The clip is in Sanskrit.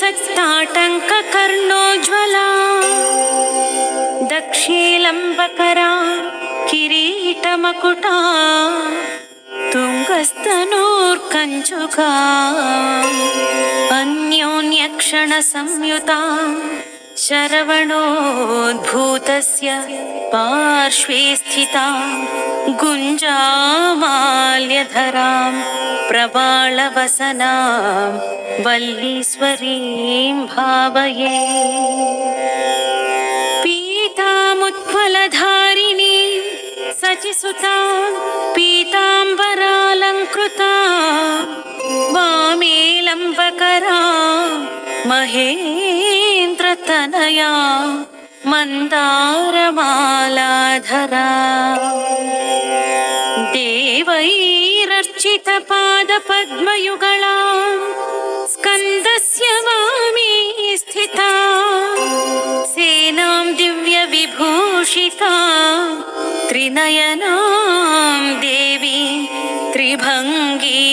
सत्ताटङ्ककर्णोज्ज्वला दक्षीलम्बकरा किरीटमकुटा तुङ्गस्तनूर्कञ्चुका अन्योन्यक्षणसंयुता शरवणोद्भूतस्य पार्श्वे स्थिता गुञ्जामाल्यधरां प्रबालवसनां वल्लीश्वरीं भावये। पीतामुत्पलधारिणी सचिसुता पीताम्बरालङ्कृता वामेलम्बकरा महेन्द्रतनया देवैरर्चितपादपद्मयुगला स्कन्दस्य वामी स्थिता। सेनां दिव्यविभूषिता। त्रिनयनां देवी त्रिभङ्गी